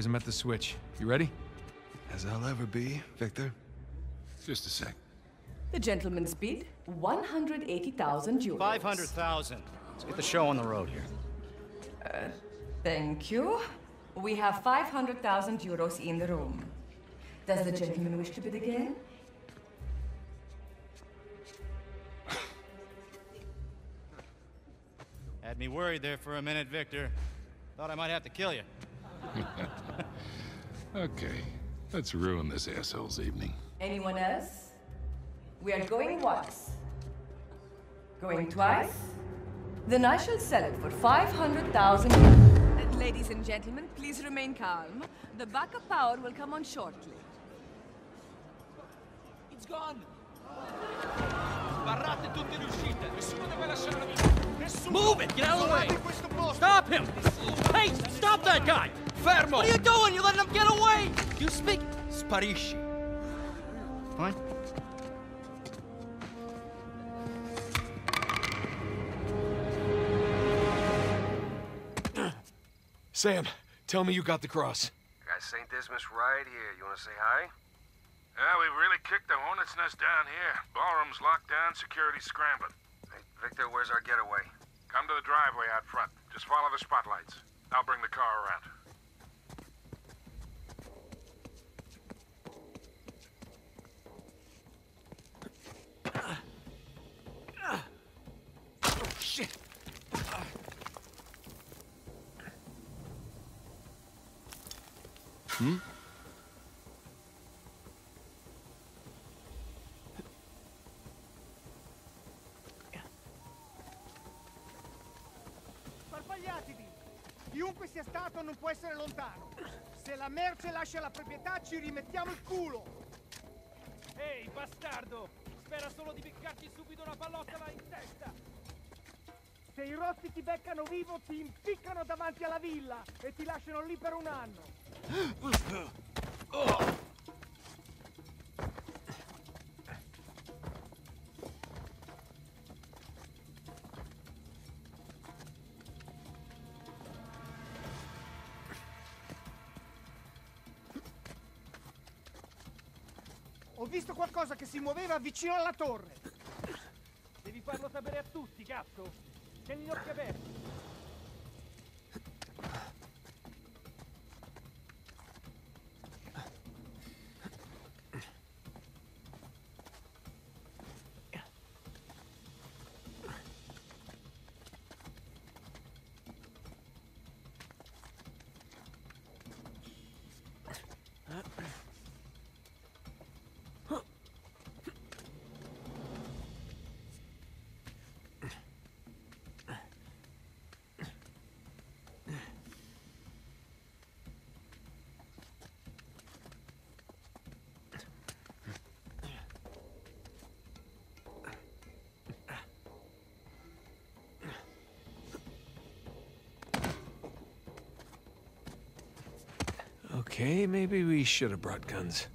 boys. I'm at the switch. You ready? As I'll ever be, Victor. Just a sec. The gentleman's bid, 180,000 euros. 500,000. Let's get the show on the road here. Uh, thank you. We have 500,000 euros in the room. Does the gentleman wish to bid again? Had me worried there for a minute, Victor. Thought I might have to kill you. Okay, let's ruin this asshole's evening. Anyone else? We are going once. Going twice? Then I shall sell it for 500,000. Ladies and gentlemen, please remain calm. The backup power will come on shortly. It's gone! Sbarrate tutte le uscite! Nessuno deve lasciare la! Nessuno! Move it! Get out of the way! in questo posto! Stop him! Hey, stop that guy! Fermo! What are you doing? You're letting them get away? You speak. Sparisci! Fine. Sam, tell me you got the cross. Got St. Dismas right here. You wanna say hi? Yeah, we really kicked the hornet's nest down here. Ballroom's locked down, security scrambling. Hey, Victor, where's our getaway? Come to the driveway out front. Just follow the spotlights. I'll bring the car around. Sparpagliatevi! Chiunque sia stato non può essere lontano. Se la merce lascia la proprietà ci rimettiamo il culo. Ehi, bastardo! Spera solo di beccarti subito una pallottola in testa! Se i rossi ti beccano vivo ti impiccano davanti alla villa e ti lasciano lì per un anno. Ho visto qualcosa che si muoveva vicino alla torre. Devi farlo sapere a tutti, cazzo! Tieni gli occhi aperti! Okay, maybe we should have brought guns.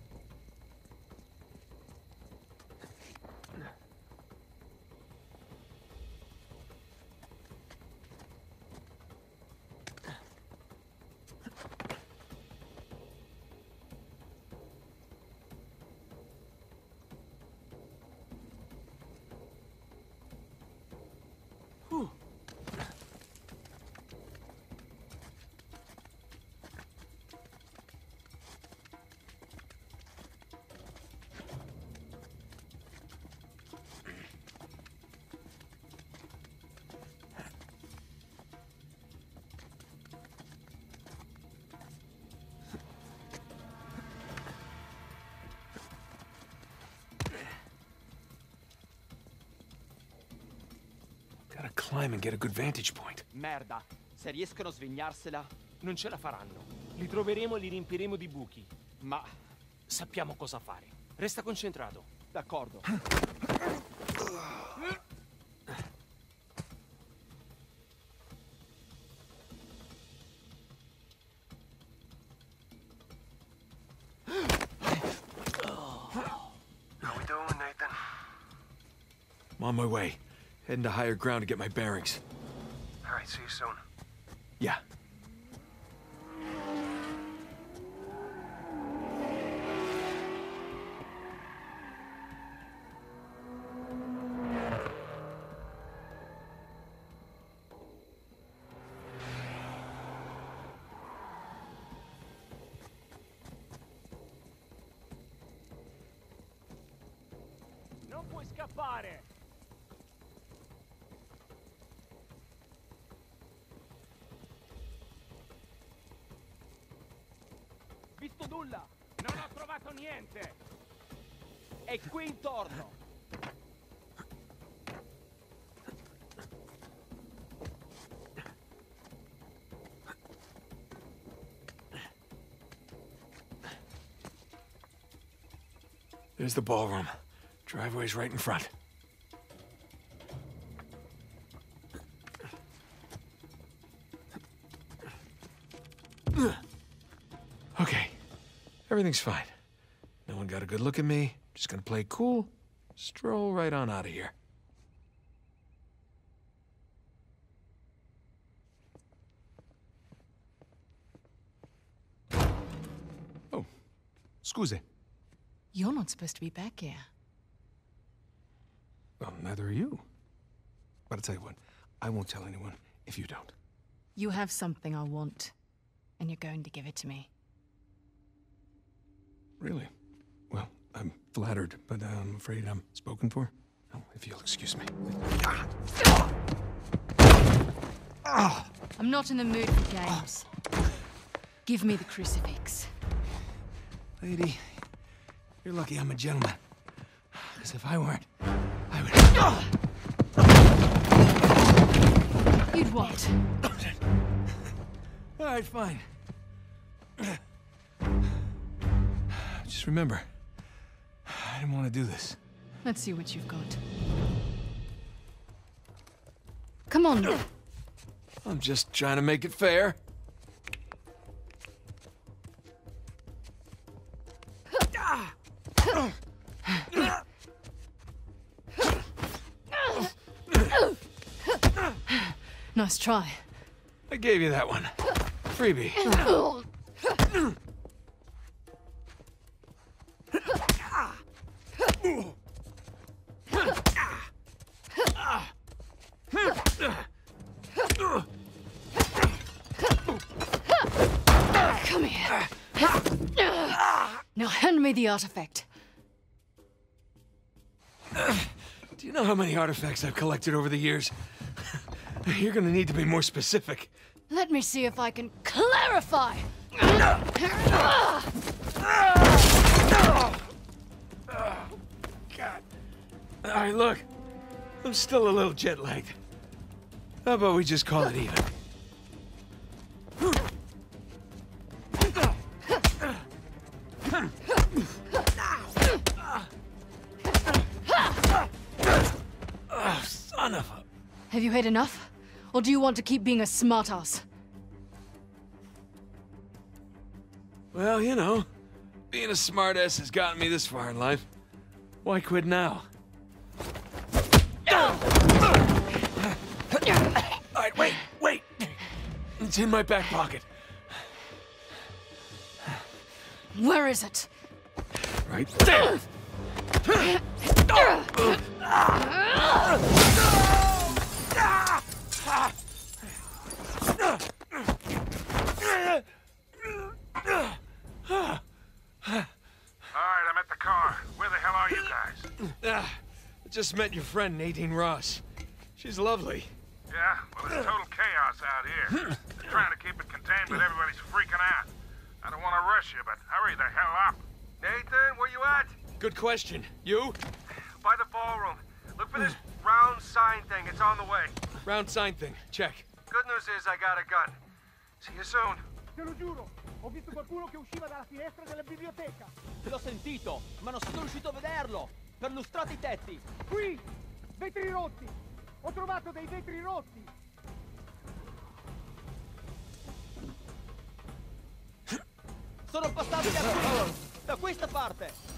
Climb and get a good vantage point. Merda, se riescono a svignarsela, Non ce la faranno. Li troveremo e li riempiremo di buchi. Ma sappiamo cosa fare. Resta concentrato. d'accordo. How we doing, Nathan? I'm on my way. Heading to higher ground to get my bearings. All right, see you soon. Yeah. No! Nulla! Non ho trovato niente! È qui intorno! There's the ballroom. Driveway's right in front. Everything's fine. No one got a good look at me. Just gonna play cool. Stroll right on out of here. Oh, Scuse. You're not supposed to be back here. Well, neither are you. But I'll tell you what, I won't tell anyone if you don't. You have something I want, and you're going to give it to me. Really? Well, I'm flattered, but I'm afraid I'm spoken for. Oh, if you'll excuse me. I'm not in the mood for games. Give me the crucifix. Lady, you're lucky I'm a gentleman. Because if I weren't, I would. You'd what? All right, fine. Just remember, I didn't want to do this. Let's see what you've got. Come on. I'm just trying to make it fair. Nice try. I gave you that one. Freebie. Me the artifact. Do you know how many artifacts I've collected over the years? You're gonna need to be more specific. Let me see if I can clarify. God. All right, look. I'm still a little jet lagged. How about we just call it even? Have you had enough? Or do you want to keep being a smartass? Well, you know, being a smartass has gotten me this far in life. Why quit now? All right, wait, wait. It's in my back pocket. Where is it? Right there. Oh. Ah. Just met your friend Nadine Ross. She's lovely. Yeah, well, it's total chaos out here. They're trying to keep it contained, but everybody's freaking out. I don't want to rush you, but hurry the hell up. Nathan, where you at? Good question. You? By the ballroom. Look for this round sign thing. It's on the way. Round sign thing. Check. Good news is I got a gun. See you soon. Te lo giuro, ho visto qualcuno che usciva dalla finestra della biblioteca. L'ho sentito, ma non sono riuscito a vederlo! Perlustrate i tetti! Qui! Vetri rotti! Ho trovato dei vetri rotti! Sono passati da qui! Da questa parte!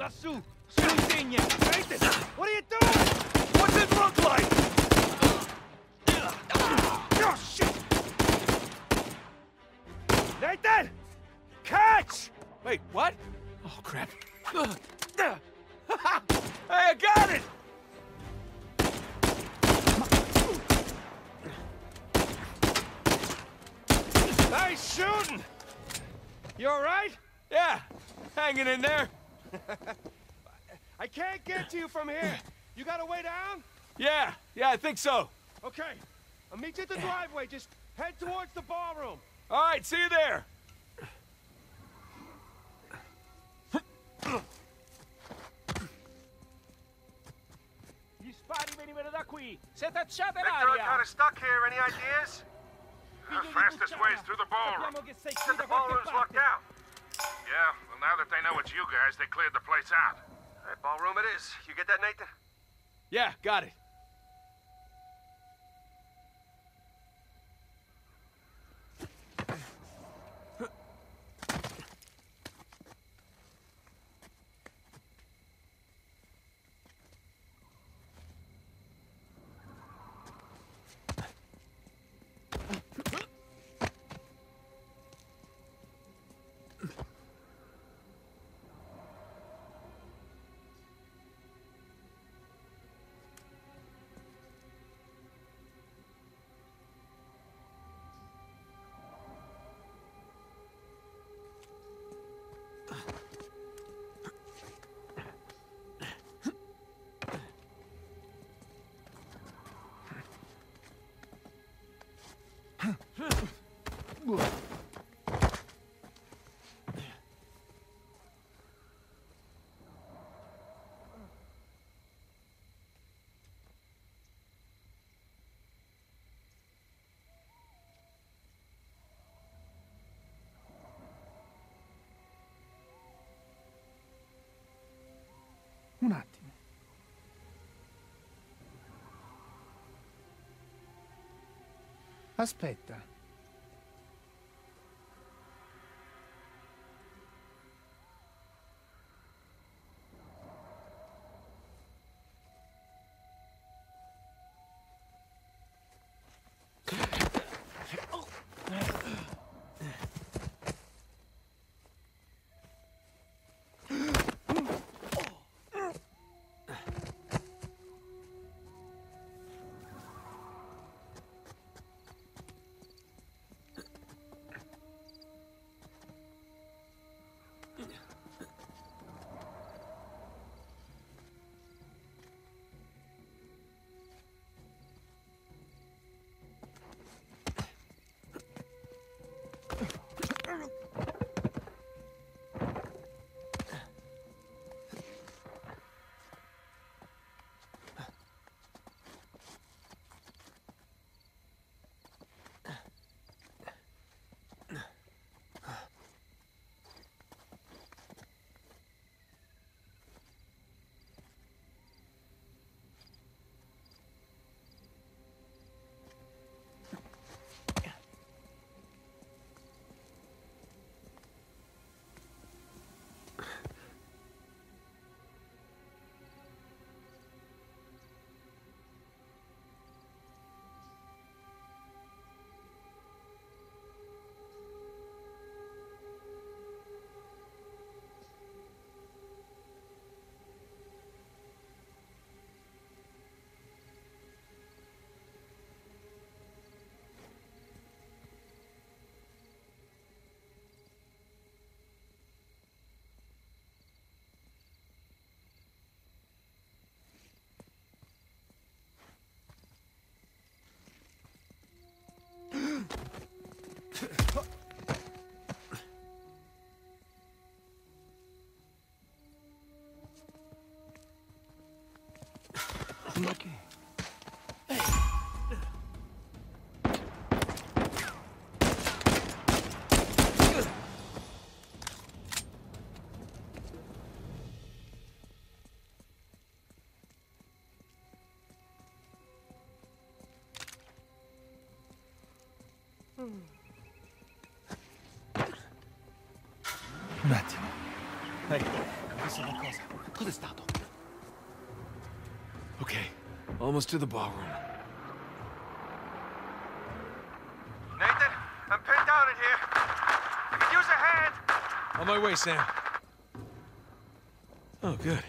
Lassù, sull'insegna! Nathan, what are you doing? What's it look like? Oh, shit! Nathan! Catch! Wait, what? Oh, crap. hey, I got it! Nice shooting! You alright? Yeah, hanging in there. I can't get to you from here. You got a way down? Yeah, yeah, I think so. Okay. I'll meet you at the driveway. Just head towards the ballroom. All right, see you there. Gli spari venivano da qui! Se tacciate Victor, I'm l'aria! kind of stuck here. Any ideas? The fastest way is through the ballroom. Sappiamo Said the ballroom's locked out. Yeah, well, now that they know it's you guys, they cleared the place out. All right, ballroom it is. You get that, Nathan? Yeah, got it. Un attimo. Aspetta. Che? Un attimo. Ehi, questa è una cosa. Cos'è stato? Okay, almost to the ballroom. Nathan, I'm pinned down in here. I could use a hand. On my way, Sam. Oh, good.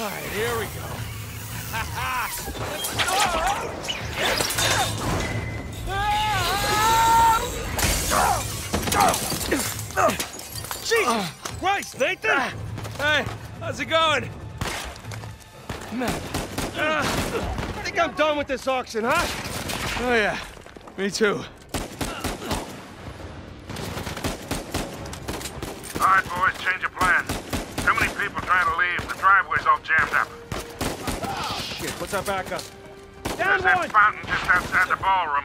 Right, here we go. Jesus Christ, Nathan! Hey, how's it going? Ah. I think I'm done with this auction, huh? Oh yeah, me too. All right, boys, change of plan. Too many people trying to leave. The driveway's all jammed up. Shit, what's our backup? There's Down that one! fountain just outside the ballroom.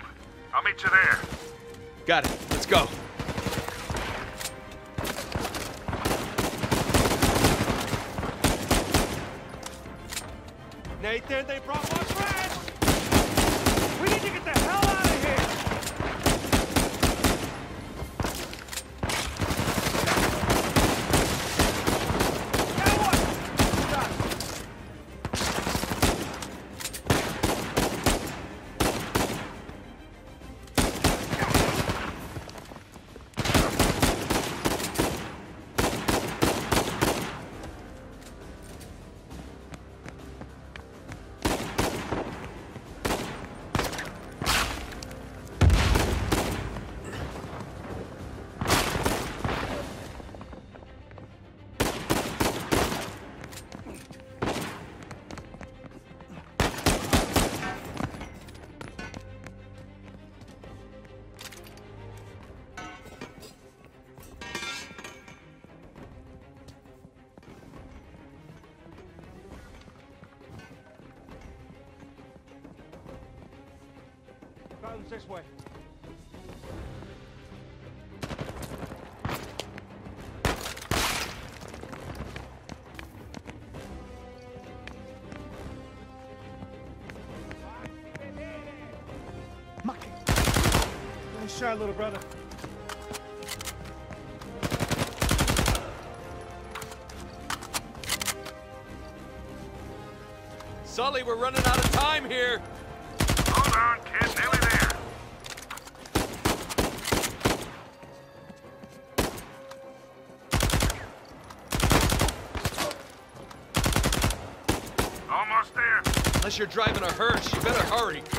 I'll meet you there. Got it. Let's go. Nathan, they brought my Fountain's this way. Nice shot, little brother. Sully, we're running out of time here. Hold on, kid. Unless you're driving a hearse, you better hurry.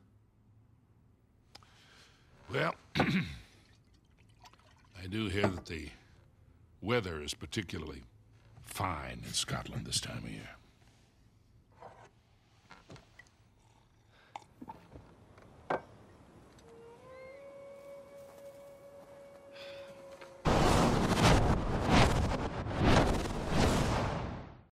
Well, I do hear that the weather is particularly fine in Scotland this time of year.